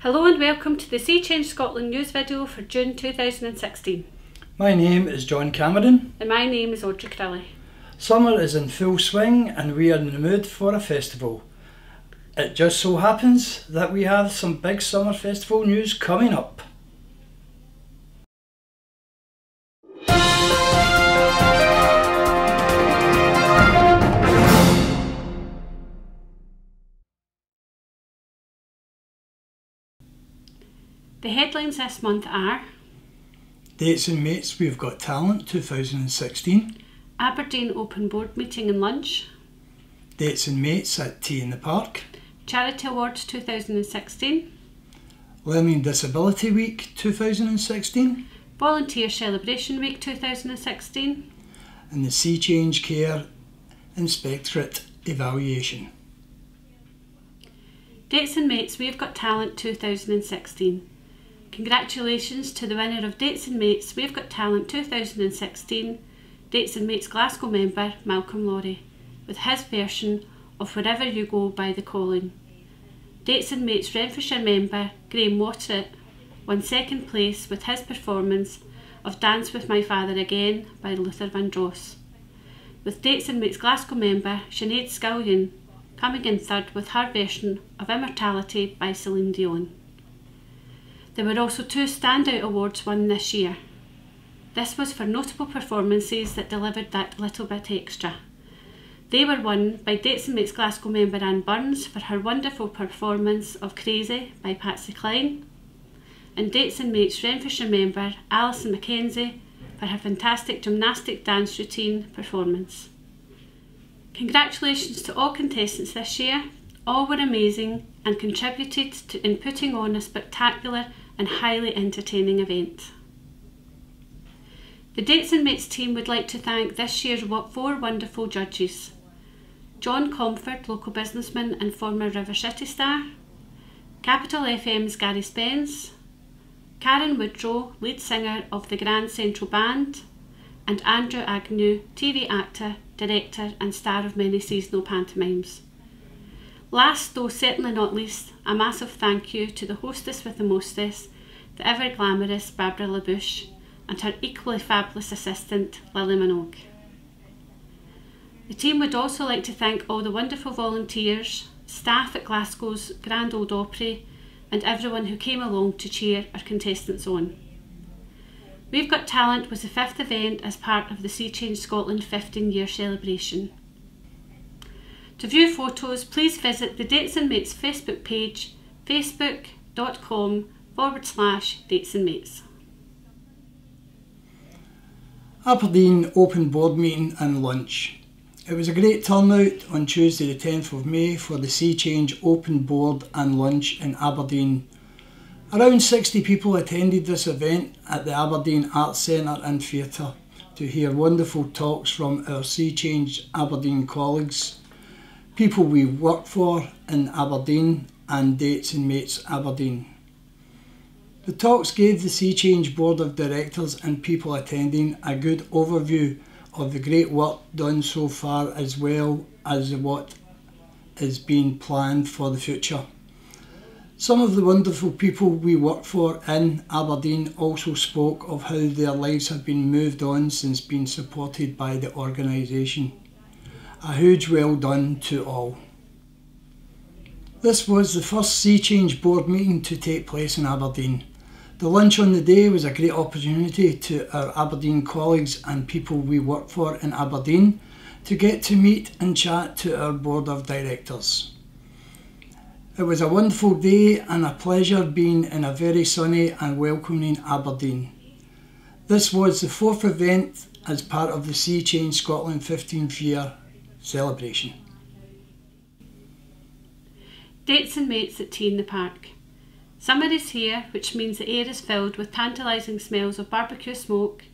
Hello and welcome to the C-Change Scotland news video for June 2016. My name is John Cameron. And my name is Audrey Crowley. Summer is in full swing and we are in the mood for a festival. It just so happens that we have some big summer festival news coming up. The headlines this month are Dates and Mates We've Got Talent 2016, Aberdeen Open Board Meeting and Lunch, Dates and Mates at Tea in the Park, Charity Awards 2016, Learning Disability Week 2016, Volunteer Celebration Week 2016, and the C-Change Care Inspectorate Evaluation. Dates and Mates We've Got Talent 2016. Congratulations to the winner of Dates and Mates We've Got Talent 2016, Dates and Mates Glasgow member Malcolm Laurie, with his version of Wherever You Go by The Calling. Dates and Mates Renfrewshire member Graham Waterett won second place with his performance of Dance With My Father Again by Luther Vandross. With Dates and Mates Glasgow member Sinead Scullion coming in third with her version of Immortality by Celine Dion. There were also two standout awards won this year. This was for notable performances that delivered that little bit extra. They were won by Dates and Mates Glasgow member Anne Burns for her wonderful performance of Crazy by Patsy Cline, and Dates and Mates Renfrewshire member Alison McKenzie for her fantastic gymnastic dance routine performance. Congratulations to all contestants this year. All were amazing and contributed to, in putting on a spectacular and highly entertaining event. The Dates and Mates team would like to thank this year's four wonderful judges. John Comfort, local businessman and former River City star, Capital FM's Gary Spence, Karen Woodrow, lead singer of the Grand Central Band, and Andrew Agnew, TV actor, director and star of many seasonal pantomimes. Last, though certainly not least, a massive thank you to the hostess with the mostess, the ever glamorous Barbara LaBouche, and her equally fabulous assistant, Lily Minogue. The team would also like to thank all the wonderful volunteers, staff at Glasgow's Grand Ole Opry, and everyone who came along to cheer our contestants on. We've Got Talent was the fifth event as part of the C-Change Scotland 15 year celebration. To view photos, please visit the Dates and Mates Facebook page, facebook.com forward slash dates and mates. Aberdeen Open Board Meeting and Lunch. It was a great turnout on Tuesday the 10th of May for the C-Change Open Board and Lunch in Aberdeen. Around 60 people attended this event at the Aberdeen Arts Centre and Theatre to hear wonderful talks from our C-Change Aberdeen colleagues, people we work for in Aberdeen and Dates and Mates Aberdeen. The talks gave the C-Change Board of Directors and people attending a good overview of the great work done so far as well as what is being planned for the future. Some of the wonderful people we work for in Aberdeen also spoke of how their lives have been moved on since being supported by the organisation. A huge well done to all. This was the first C-Change Board meeting to take place in Aberdeen. The lunch on the day was a great opportunity to our Aberdeen colleagues and people we work for in Aberdeen to get to meet and chat to our board of directors. It was a wonderful day and a pleasure being in a very sunny and welcoming Aberdeen. This was the fourth event as part of the C-Change Scotland 15th year celebration. Dates and mates at T in the park. Summer is here, which means the air is filled with tantalising smells of barbecue smoke.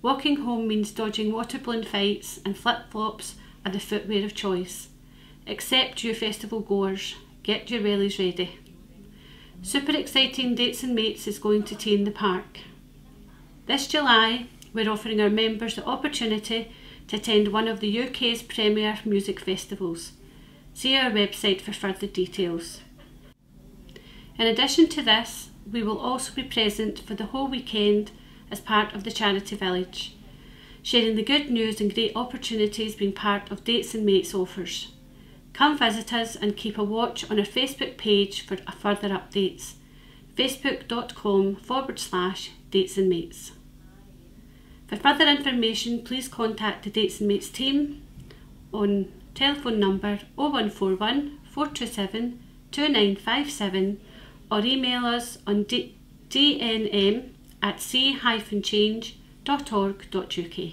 Walking home means dodging water balloon fights, and flip flops are the footwear of choice. Except you festival goers, get your wellies ready. Super exciting dates and mates is going to T in the park. This July, we're offering our members the opportunity to attend one of the UK's premier music festivals. See our website for further details. In addition to this, we will also be present for the whole weekend as part of the Charity Village, sharing the good news and great opportunities being part of Dates and Mates offers. Come visit us and keep a watch on our Facebook page for further updates. facebook.com forward slash dates and mates. For further information, please contact the Dates and Mates team on telephone number 0141 427 2957 or email us on dnm at c-change.org.uk.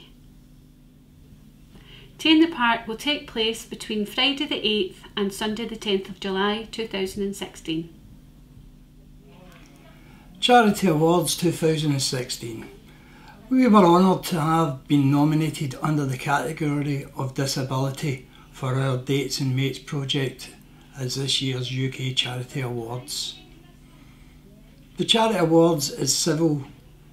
T in the Park will take place between Friday the 8th and Sunday the 10th of July 2016. Charity Awards 2016. We were honoured to have been nominated under the category of disability for our Dates and Mates project as this year's UK Charity Awards. The Charity Awards is civil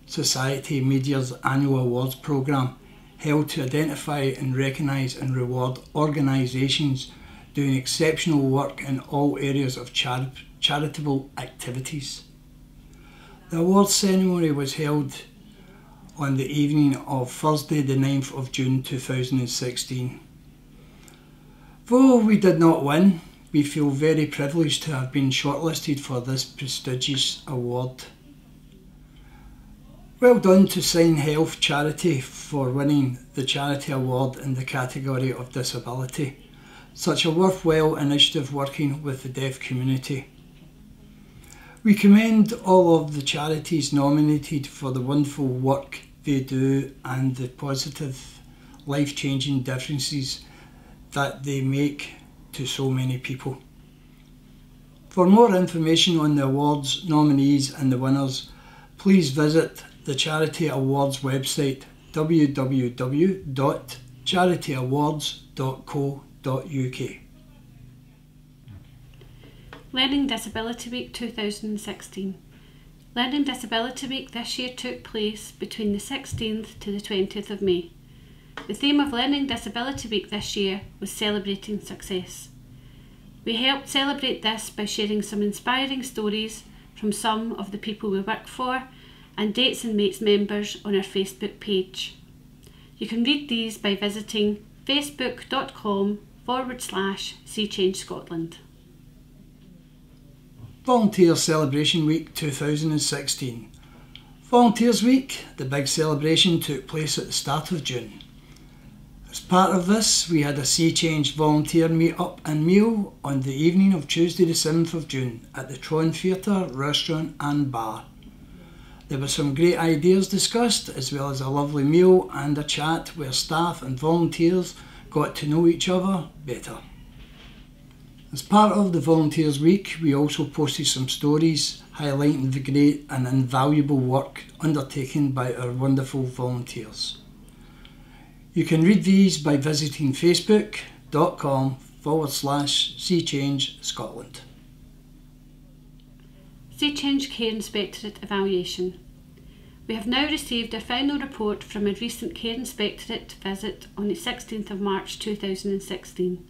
society media's annual awards programme held to identify and recognise and reward organisations doing exceptional work in all areas of char- charitable activities. The awards ceremony was held on the evening of Thursday, the 9th of June 2016. Though we did not win, we feel very privileged to have been shortlisted for this prestigious award. Well done to SignHealth Charity for winning the Charity Award in the category of disability. Such a worthwhile initiative working with the deaf community. We commend all of the charities nominated for the wonderful work they do and the positive, life changing differences that they make to so many people. For more information on the awards, nominees, and the winners, please visit the Charity Awards website www.charityawards.co.uk. Learning Disability Week 2016. Learning Disability Week this year took place between the 16th to the 20th of May. The theme of Learning Disability Week this year was celebrating success. We helped celebrate this by sharing some inspiring stories from some of the people we work for and Dates and Mates members on our Facebook page. You can read these by visiting facebook.com forward slash C-Change Scotland. Volunteer Celebration Week 2016. Volunteers Week, the big celebration took place at the start of June. As part of this, we had a C-Change volunteer meet up and meal on the evening of Tuesday the 7th of June at the Tron Theatre, Restaurant and Bar. There were some great ideas discussed, as well as a lovely meal and a chat where staff and volunteers got to know each other better. As part of the Volunteers Week, we also posted some stories highlighting the great and invaluable work undertaken by our wonderful volunteers. You can read these by visiting facebook.com forward slash C-Change Scotland. C-Change Care Inspectorate Evaluation. We have now received our final report from a recent Care Inspectorate visit on the 16th of March 2016.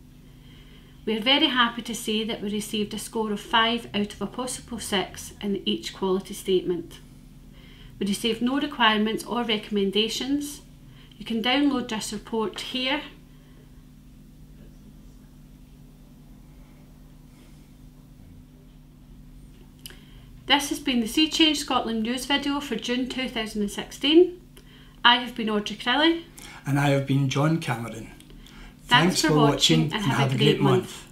We are very happy to say that we received a score of 5 out of a possible 6 in each quality statement. We received no requirements or recommendations. You can download this report here This has been the C-Change Scotland news video for June 2016. I have been Audrey Crilly. And I have been John Cameron. Thanks, Thanks for, watching and, and have, have, a great, great month. month.